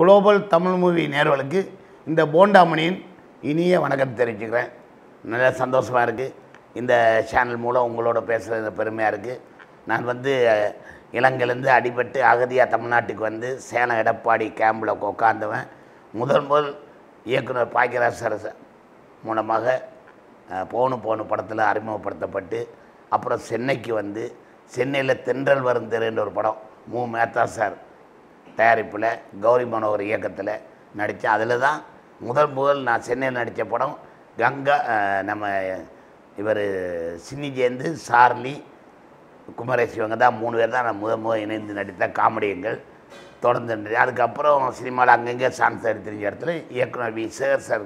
Global Tamil movie நேர்களுக்கு இந்த போண்டாமணியின் இனிய வணக்கம் தெரிவிச்சுக்கிறேன். நல்ல சந்தோஷமாக இருக்குது இந்த சேனல் மூலம் உங்களோட பேசுகிறது பெருமையாக இருக்குது நான் வந்து இலங்கையிலேருந்து அடிபட்டு அகதியாக தமிழ்நாட்டுக்கு வந்து சேலம் எடப்பாடி கேம்பில் உட்காந்தவன் முதல் முதல் இயக்குனர் பாக்கியராஜ் மூலமாக அஹ், போனு போனு படத்தில் அறிமுகப்படுத்தப்பட்டு அப்புறம் சென்னைக்கு வந்து சென்னையில் தென்றல் வரும் தெருன்ற ஒரு படம் மு. மேத்தா சார். தயாரிப்பில் கௌரி மனோகர் இயக்கத்தில் நடித்தேன் அதில் தான் முதல் முதல் நான் சென்னையில் நடித்த படம் கங்கா நம்ம இவர் சின்னி ஜெயந்து சார்லி குமரேஷ் இவங்க தான் மூணு பேர் தான் நான் முத முதல் இணைந்து நடித்த காமெடியங்கள் தொடர்ந்து அதுக்கப்புறம் சினிமாவில் அங்கங்கே சான்ஸ் எடுத்திருந்த இடத்துல இயக்குனர் வி. சேர் சார்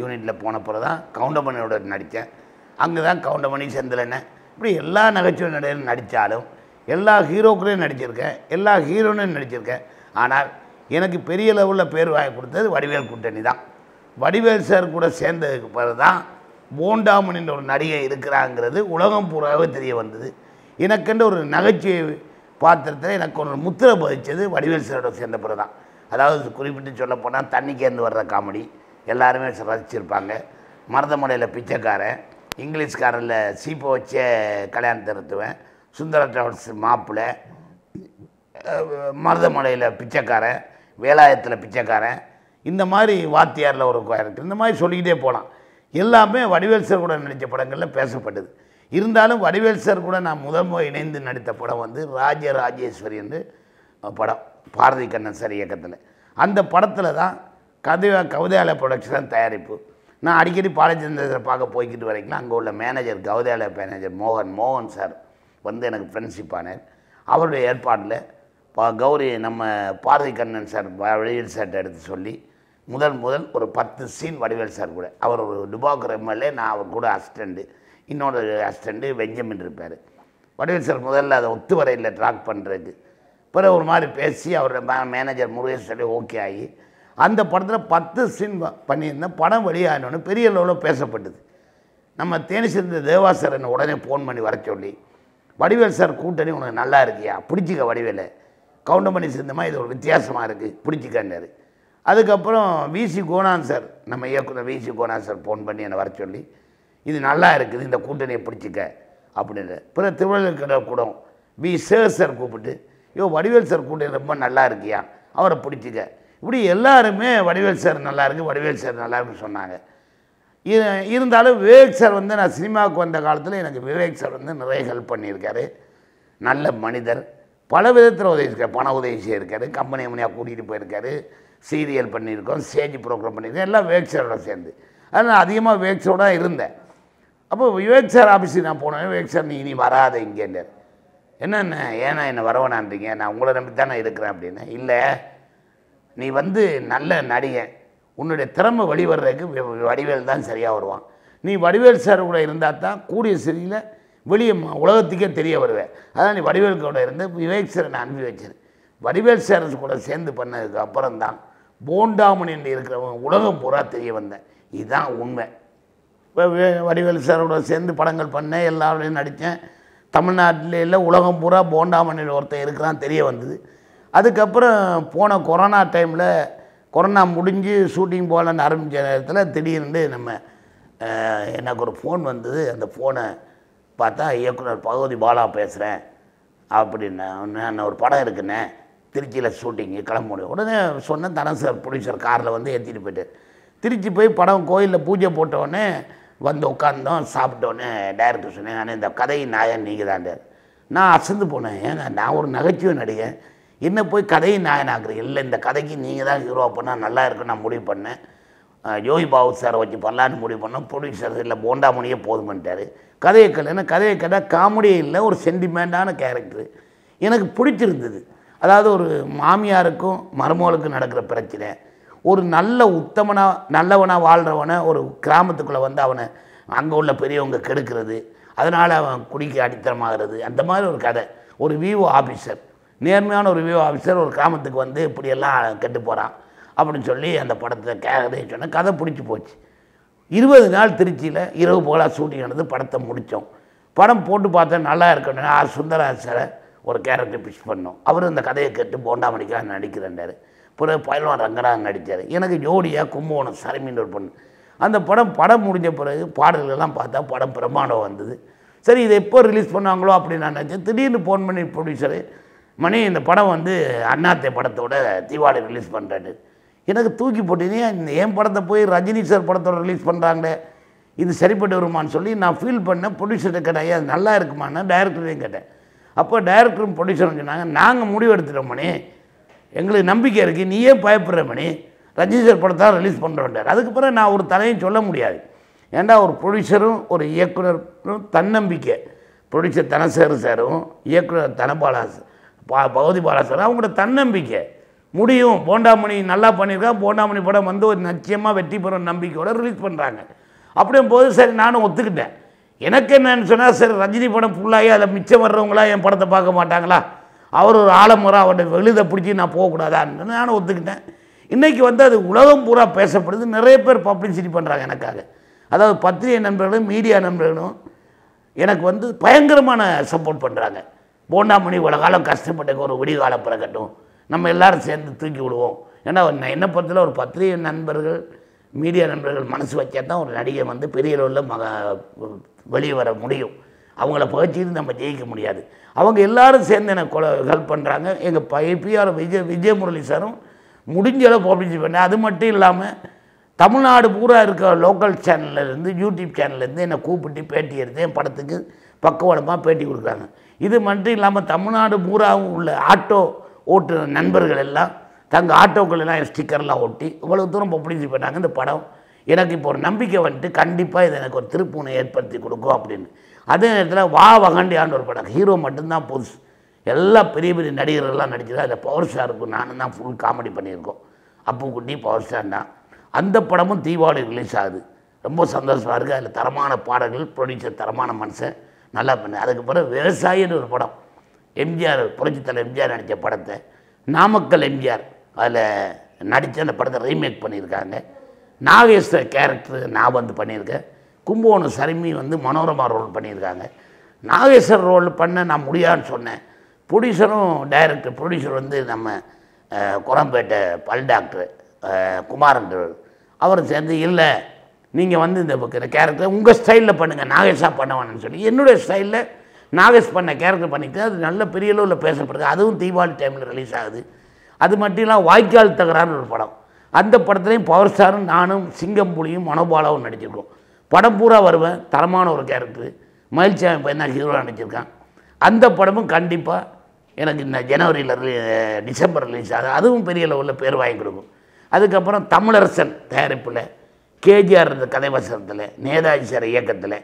யூனிட்டில் போனப்போ தான் கவுண்டமணியோட நடித்தேன். அங்கே தான் கவுண்டமணி செந்திலண்ணன் இப்படி எல்லா நகைச்சுவை நடிகரும் நடித்தாலும் எல்லா ஹீரோக்களையும் நடிச்சிருக்கேன் எல்லா ஹீரோனையும் நடிச்சிருக்கேன். ஆனால் எனக்கு பெரிய லெவலில் பேர் வாங்கி கொடுத்தது வடிவேல் கூட்டணி தான். வடிவேல் சார் கூட சேர்ந்ததுக்கு பிறகு தான் போண்டாமணின்ற ஒரு நடிகை இருக்கிறாங்கிறது உலகம் பூராவே தெரிய வந்தது. எனக்கென்று ஒரு நகைச்சுவை பாத்திரத்தில் எனக்கு ஒரு முத்திரை பதிச்சது வடிவேல் சாரோட சேர்ந்த பிறகு தான். அதாவது குறிப்பிட்டு சொல்லப்போனால் போனால் கேர்ந்து வர்ற காமெடி எல்லாருமே ரசிச்சிருப்பாங்க. மருதமலையில் பிச்சைக்காரன் இங்கிலீஷ்காரில் சீப்பை வச்ச கல்யாணத்தை நிறுத்துவேன். சுந்தர டிராவல்ஸ் மாப்பிள்ளை மருதமலையில் பிச்சைக்காரன் வேலாயத்தில் பிச்சைக்காரன் இந்த மாதிரி வாத்தியாரில் ஒரு கேரக்டர் இந்த மாதிரி சொல்லிக்கிட்டே போகலாம் எல்லாமே வடிவேல் சார் கூட நடித்த படங்களில் பேசப்பட்டது. இருந்தாலும் வடிவேல் சார் கூட நான் முதல் முறை இணைந்து நடித்த படம் வந்து ராஜ ராஜேஸ்வரி என்று படம். பாரதி கண்ணன் சார் இயக்கத்தில். அந்த படத்தில் தான் கதை கவிதையாலய ப்ரொடக்ஷன் தயாரிப்பு. நான் அடிக்கடி பாலச்சந்திரத்தை பார்க்க போய்கிட்டு வரைக்கும் அங்கே உள்ள மேனேஜர் கவிதையாலய மேனேஜர் மோகன் மோகன் சார் வந்து எனக்கு ஃப்ரெண்ட்ஷிப் ஆனார். அவருடைய ஏற்பாட்டில் பா கௌரி நம்ம பாரதி கண்ணன் சார் வடிவேல் சார்ட்ட எடுத்து சொல்லி முதல் முதல் ஒரு பத்து சீன் வடிவேல் சார் கூட. அவர் ஒரு டுபாக்கர் எம்எல்ஏ நான் அவர் கூட அசிஸ்டண்ட்டு இன்னொரு அசிஸ்டண்ட்டு வெஞ்சமின் இருப்பார். வடிவேல் சார் முதல்ல அதை ஒத்து வரையில் ட்ராக் பண்ணுறது பிறகு ஒரு மாதிரி பேசி அவரோட மே- மேனேஜர் முருகேஷ் சொல்லி ஓகே ஆகி அந்த படத்தில் பத்து சீன் பண்ணியிருந்தேன் படம் வெளியானோன்னு பெரிய லெவலில் பேசப்பட்டது. நம்ம தேனி சேர்ந்த உடனே ஃபோன் பண்ணி வர சொல்லி வடிவேல் சார் கூட்டணி உனக்கு நல்லா இருக்கியா? பிடிச்சிக்க வடிவேலை. கவுண்டமணி சேர்ந்தமா இது ஒரு வித்தியாசமாக இருக்குது பிடிச்சிக்கன்னாரு. அதுக்கப்புறம் விசி கோனான் சார் நம்ம இயக்குனர் விசி கோனான் சார் ஃபோன் பண்ணி என்னை வர சொல்லி இது நல்லா இருக்குது இந்த கூட்டணியை பிடிச்சிக்க அப்படின்னு. பிறகு திருவள்ளுவர் கூடம் வி. சேர் சார் கூப்பிட்டு யோ வடிவேல் சார் கூட்டணி ரொம்ப நல்லா இருக்கியா? அவரை பிடிச்சிக்க. இப்படி எல்லாருமே வடிவேல் சார் நல்லா இருக்குது வடிவேல் சார் நல்லா இருக்குன்னு சொன்னாங்க. இருந்தாலும் விவேக் சார் வந்து நான் சினிமாவுக்கு வந்த காலத்தில் எனக்கு விவேக் சார் வந்து நிறைய ஹெல்ப் பண்ணியிருக்காரு. நல்ல மனிதர். பல விதத்தில் உதவி இருக்கார் பண உதவி செய்யிருக்காரு கம்பெனி கம்பெனியாக கூட்டிகிட்டு போயிருக்காரு சீரியல் பண்ணியிருக்கோம் ஸ்டேஜ் ப்ரோக்ராம் பண்ணியிருக்கோம் எல்லாம் விவேக் சேர்ந்து. அதனால் நான் அதிகமாக வேக்ஸோட இருந்தேன். அப்போ விவேக் சார் ஆஃபீஸுக்கு நான் போனேன் விவேக் சார் நீ இனி வராத இங்கேன்னு என்னென்ன ஏன்னா என்னை வரவேணான்றீங்க? நான் உங்களை நம்பி தானே இருக்கிறேன் அப்படின்னு. இல்லை நீ வந்து நல்ல நடிகன். உன்னுடைய திறமை வெளிவர்றதுக்கு வடிவேல் தான் சரியாக வருவான். நீ வடிவேல் சார் கூட இருந்தால் தான் கூடிய சிறியில் வெளியே உலகத்துக்கே தெரிய வருவேன். அதான் நீ வடிவேல் கூட இருந்து விவேக் சாரை நான் அனுப்பி வச்சேன். வடிவேல் சார் கூட சேர்ந்து பண்ணதுக்கு அப்புறம் தான் போண்டாமணி என்று உலகம் பூரா தெரிய வந்தேன். இதுதான் உண்மை. இப்போ வடிவேல் வடிவேலு சாரோட சேர்ந்து படங்கள் பண்ணேன் எல்லாரோடையும் நடித்தேன். தமிழ்நாட்டில் இல்லை உலகம் பூரா போண்டாமணியில் ஒருத்தன் இருக்கிறான் தெரிய வந்தது. அதுக்கப்புறம் போன கொரோனா டைமில் கொரோனா முடிஞ்சு ஷூட்டிங் போகலான்னு ஆரம்பித்த நேரத்தில் திடீர்னு நம்ம எனக்கு ஒரு ஃபோன் வந்தது. அந்த ஃபோனை பார்த்தா இயக்குனர் பகவதி பாலா பேசுகிறேன் அப்படின்னா நான் ஒரு படம் இருக்குண்ணே. திருச்சியில் ஷூட்டிங்கு கிளம்ப முடியும் உடனே சொன்னேன் தனம் சார் ப்ரொடியூசர் காரில் வந்து ஏற்றிட்டு போயிட்டு திருச்சி போய் படம் கோயிலில் பூஜை போட்ட வந்து உட்காந்தோம் சாப்பிட்டோன்னே டைரக்டர் சொன்னேன் ஆனால் இந்த கதையின் நாயன் நீங்கள் தான் நான் அசந்து போனேன். ஏங்க நான் ஒரு நகைச்சுவை நடிகன். என்ன போய் கதையை நாயன் ஆக்குறேன் இல்லை இந்த கதைக்கு நீங்கள் தான் ஹீரோ பண்ணால் நல்லா இருக்குன்னு நான் முடிவு பண்ணேன். ஜோகி யோகி பாபு சாரை வச்சு பண்ணலான்னு முடிவு பண்ணோம். ப்ரொடியூசர் இல்லை போண்டாமணியே போதுமன்ட்டார் கதையை கல்யாணம் கதையை கேட்டால் காமெடியே இல்லை ஒரு சென்டிமெண்டான கேரக்டர் எனக்கு பிடிச்சிருந்தது. அதாவது ஒரு மாமியாருக்கும் மருமகளுக்கும் நடக்கிற பிரச்சனை. ஒரு நல்ல உத்தமனாக நல்லவனாக வாழ்கிறவனை ஒரு கிராமத்துக்குள்ளே வந்து அவனை அங்கே உள்ள பெரியவங்க கெடுக்கிறது. அதனால் அவன் குடிக்க அடித்தனமாகிறது அந்த மாதிரி ஒரு கதை. ஒரு விஓ ஆஃபீஸர் நேர்மையான ஒரு விஓ ஆஃபீஸர் ஒரு கிராமத்துக்கு வந்து இப்படியெல்லாம் கெட்டு போகிறான் அப்படின்னு சொல்லி அந்த படத்தை கதை சொன்ன கதை பிடிச்சி போச்சு. இருபது நாள் திருச்சியில் இரவு போகலாம் ஷூட்டிங் நடந்து படத்தை முடித்தோம் படம் போட்டு பார்த்தா நல்லா இருக்கணும். ஆர் சுந்தரா சாரை ஒரு கேரக்டர் பிச் பண்ணோம். அவர் இந்த கதையை கேட்டு போண்டாமணிக்காக நடிக்கிறேன்டார். பிறகு பயில்வான் ரங்கராஜன் நடித்தார் எனக்கு ஜோடியாக கும்பகோணம் சரமின்னு ஒரு பொண்ணு. அந்த படம் படம் முடிஞ்ச பிறகு பாடல்கள்லாம் பார்த்தா படம் பிரம்மாண்டம் வந்தது. சரி இதை எப்போ ரிலீஸ் பண்ணாங்களோ அப்படின்னு நான் நினச்சேன். திடீர்னு ஃபோன் பண்ணி ப்ரொடியூசரு மணி இந்த படம் வந்து அண்ணாத்தை படத்தோட தீபாவளி ரிலீஸ் பண்ணுறாரு எனக்கு தூக்கி போட்டீங்க இந்த என் படத்தை போய் ரஜினி சார் படத்தோட ரிலீஸ் பண்ணுறாங்களே இது சரிப்பட்டு வருமானு சொல்லி நான் ஃபீல் பண்ணேன் ப்ரொடியூசர்கிட்ட கேட்டேன் ஐயா அது நல்லா இருக்குமான்னு டைரக்டரையும் கேட்டேன். அப்போ டைரக்டரும் ப்ரொடியூசரும் சொன்னாங்க நாங்கள் முடிவு மணி. எங்களுக்கு நம்பிக்கை இருக்குது நீயே பயப்படுற மணி. ரஜினி சார் படத்தை ரிலீஸ் பண்ணுறோன்றார் அதுக்கு பிறகு நான் ஒரு தலையும் சொல்ல முடியாது. ஏன்டா ஒரு ப்ரொடியூசரும் ஒரு இயக்குனரும் தன்னம்பிக்கை. ப்ரொடியூசர் தனசேகர் சாரும் இயக்குனர் தனபாலா பா பகவதி பாலா சார் அவங்களோட தன்னம்பிக்கை. முடியும். போண்டாமணி நல்லா பண்ணியிருக்கான். போண்டாமணி படம் வந்து ஒரு நிச்சயமாக வெற்றி பெறும் நம்பிக்கையோடு ரிலீஸ் பண்ணுறாங்க அப்படியும் போது சரி நானும் ஒத்துக்கிட்டேன். எனக்கு என்னன்னு சொன்னால் சரி ரஜினி படம் ஃபுல்லாகி அதில் மிச்சம் வர்றவங்களா என் படத்தை பார்க்க மாட்டாங்களா? அவர் ஒரு ஆலமுறை அவருடைய வெளிதை பிடிச்சி நான் போகக்கூடாதான்னு நானும் ஒத்துக்கிட்டேன். இன்றைக்கி வந்து அது உலகம் பூரா பேசப்படுது. நிறைய பேர் பப்ளிசிட்டி பண்ணுறாங்க எனக்காக. அதாவது பத்திரிகை நண்பர்களும் மீடியா நண்பர்களும் எனக்கு வந்து பயங்கரமான சப்போர்ட் பண்ணுறாங்க போண்டாமணி இவ்வளோ காலம் கஷ்டப்பட்ட ஒரு விடிகாலம் பிறக்கட்டும். நம்ம எல்லாரும் சேர்ந்து தூக்கி விடுவோம். ஏன்னா என்னை என்ன பொறுத்தல ஒரு பத்திரிகை நண்பர்கள் மீடியா நண்பர்கள் மனசு வச்சா தான் ஒரு நடிகை வந்து பெரிய அளவில் மக வெளியே வர முடியும். அவங்கள பகிச்சிட்டு நம்ம ஜெயிக்க முடியாது. அவங்க எல்லாரும் சேர்ந்து எனக்கு ஹெல்ப் பண்ணுறாங்க எங்கள் பிஆர் விஜய் விஜய் முரளி சாரும் முடிஞ்ச அளவு பப்ளிஷ் பண்ண அது மட்டும் இல்லாமல் தமிழ்நாடு பூரா இருக்க லோக்கல் சேனல்லேருந்து யூடியூப் சேனல்லேருந்து என்னை கூப்பிட்டு பேட்டி எடுத்து என் படத்துக்கு பக்கவடமாக பேட்டி கொடுக்குறாங்க. இது மட்டும் இல்லாமல் தமிழ்நாடு பூராவும் உள்ள ஆட்டோ ஓட்டுற நண்பர்கள் எல்லாம் தங்கள் ஆட்டோக்கள் எல்லாம் என் ஸ்டிக்கர்லாம் ஒட்டி இவ்வளோ தூரம் பப்ளிசிட்டி பண்ணாங்க இந்த படம் எனக்கு இப்போ ஒரு நம்பிக்கை வந்துட்டு கண்டிப்பாக இது எனக்கு ஒரு திருப்பூனை ஏற்படுத்தி கொடுக்கும் அப்படின்னு. அதே நேரத்தில் வா வகண்டியான்னு ஒரு படம் ஹீரோ மட்டும்தான் புதுசு. எல்லா பெரிய பெரிய நடிகர்கள்லாம் நடிச்சது அதில் பவர் ஸ்டாருக்கும் நானும் தான் ஃபுல் காமெடி பண்ணியிருக்கோம். அப்புக்குட்டி பவர் ஸ்டார் தான். அந்த படமும் தீபாவளி ரிலீஸ் ஆகுது. ரொம்ப சந்தோஷமாக இருக்குது அதில் தரமான பாடல்கள் ப்ரொடியூசர் தரமான மனுஷன் நல்லா பண்ணு. அதுக்கு பிறகு விவசாயின்னு ஒரு படம். எம்ஜிஆர் புரட்சித்தலைவர் எம்ஜிஆர் நடித்த படத்தை நாமக்கல் எம்ஜிஆர் அதில் நடித்த அந்த படத்தை ரீமேக் பண்ணியிருக்காங்க. நாகேஸ்வர கேரக்டர் நான் வந்து பண்ணியிருக்கேன். கும்பகோணம் சரிமி வந்து மனோரமா ரோல் பண்ணியிருக்காங்க. நாகேஸ்வர் ரோல் பண்ண நான் முடியாதுன்னு சொன்னேன். ப்ரொடியூசரும் டைரக்டர் ப்ரொடியூசர் வந்து நம்ம குரம்பேட்டை பல் டாக்டர் அஹ், குமாரன் அவர் சேர்ந்து இல்லை நீங்கள் வந்து இந்த இந்த கேரக்டர் உங்கள் ஸ்டைலில் பண்ணுங்கள் நாகேஷா பண்ண வேணும்னு சொல்லி என்னுடைய ஸ்டைலில் நாகேஷ் பண்ண கேரக்டர் பண்ணிட்டு அது நல்ல பெரிய அளவில் பேசப்படுது. அதுவும் தீபாவளி டைமில் ரிலீஸ் ஆகுது. அது மட்டும் இல்லாமல் வாய்க்கால் தகராறு ஒரு படம். அந்த படத்துலையும் பவர் ஸ்டாரும் நானும் சிங்கம்புலியும் மனோபாலாவும் நடிச்சிருக்கோம். படம் பூரா வருவேன். தரமான ஒரு கேரக்டர் மயில்சாமி பையன் தான் ஹீரோ நடிச்சிருக்கான். அந்த படமும் கண்டிப்பாக எனக்கு இந்த ஜனவரியில் டிசம்பர் ரிலீஸ் ஆகுது. அதுவும் பெரிய லெவலில் பேர் வாங்கி கொடுக்கும். அதுக்கப்புறம் தமிழரசன் தயாரிப்பில் கேஜிஆர் இருந்த கதை வசனத்தில் நேதாஜி சார் இயக்கத்தில்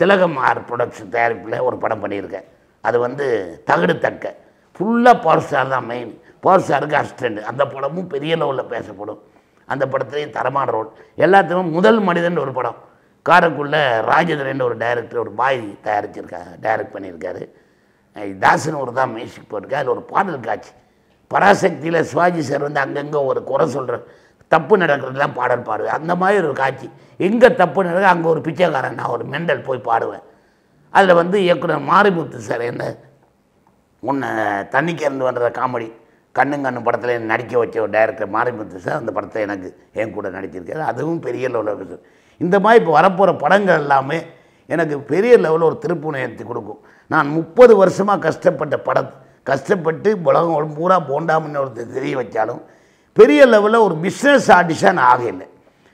திலகம் ஆர் ப்ரொடக்ஷன் தயாரிப்பில் ஒரு படம் பண்ணியிருக்கேன். அது வந்து தகடு தக்க ஃபுல்லாக பவர் ஸ்டார் தான் மெயின் பவர் ஸ்டாருக்கு அசிஸ்டண்ட் அந்த படமும் பெரிய லெவலில் பேசப்படும். அந்த படத்துலேயும் தரமான ரோல் எல்லாத்துக்கும் முதல் மனிதன் ஒரு படம். காரைக்குள்ள ராஜேந்திரன் ஒரு டைரக்டர் ஒரு பாய் தயாரிச்சிருக்காங்க டைரக்ட் பண்ணியிருக்காரு. தாசன் ஒரு தான் மியூசிக் போட்டிருக்காரு. அதில் ஒரு பாடல் காட்சி. பராசக்தியில் சிவாஜி சார் வந்து அங்கங்கே ஒரு குறை சொல்கிற தப்பு நடக்கிறதுலாம் பாடல் பாடுவேன் அந்த மாதிரி ஒரு காட்சி. எங்கே தப்பு நடக்க அங்கே ஒரு பிச்சைக்காரன் நான் ஒரு மெண்டல் போய் பாடுவேன். அதில் வந்து இயக்குனர் மாரிமுத்து சார் என்ன முன்ன தண்ணிக்கு வர்ற காமெடி கண்ணும் கண்ணு படத்தில் நடிக்க வச்ச ஒரு டைரக்டர் மாரிமுத்து சார் அந்த படத்தை எனக்கு என் கூட நடிச்சிருக்காரு. அதுவும் பெரிய லெவலில் இந்த மாதிரி இப்போ வரப்போகிற படங்கள் எல்லாமே எனக்கு பெரிய லெவலில் ஒரு திருப்புனை கொடுக்கும். நான் முப்பது வருஷமாக கஷ்டப்பட்ட படம் கஷ்டப்பட்டு உலகம் பூரா போண்டாமன்னு ஒருத்தர் தெரிய வச்சாலும் பெரிய லெவலில் ஒரு பிஸ்னஸ் ஆர்டிஸ்டாக நான் ஆகலை.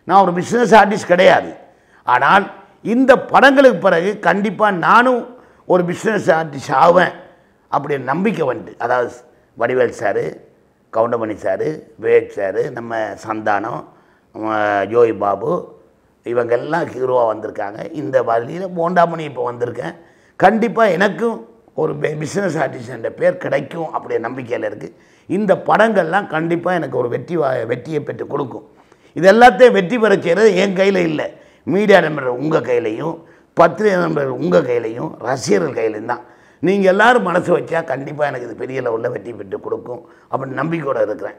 நான் ஒரு பிஸ்னஸ் ஆர்டிஸ்ட் கிடையாது. ஆனால் இந்த படங்களுக்கு பிறகு கண்டிப்பாக நானும் ஒரு பிஸ்னஸ் ஆர்டிஸ்ட் ஆவேன் அப்படின்னு நம்பிக்கை வந்துட்டு அதாவது Vadivel sir Goundamani sir Vivek sir நம்ம சந்தானம் ஜோய் பாபு இவங்க எல்லாம் ஹீரோவாக வந்திருக்காங்க. இந்த வழியில் போண்டாமணி இப்போ வந்திருக்கேன். கண்டிப்பாக எனக்கும் ஒரு பிஸ்னஸ் ஆர்டிஸ்ட் பேர் கிடைக்கும் அப்படிய நம்பிக்கையில் இருக்குது இந்த படங்கள்லாம் கண்டிப்பாக எனக்கு ஒரு வெற்றி வா- வெற்றியை பெற்று கொடுக்கும். இது எல்லாத்தையும் வெற்றி பெற செய்கிறது என் கையில் இல்லை. மீடியா நண்பர்கள் உங்கள் கையிலையும் பத்திரிகை நண்பர்கள் உங்கள் கையிலையும் ரசிகர்கள் கையிலையும் தான். நீங்கள் எல்லாரும் மனசு வச்சா கண்டிப்பாக எனக்கு இது பெரிய லெவலில் வெற்றி பெற்று கொடுக்கும் அப்படின்னு நம்பிக்கையோடு இருக்கிறேன்.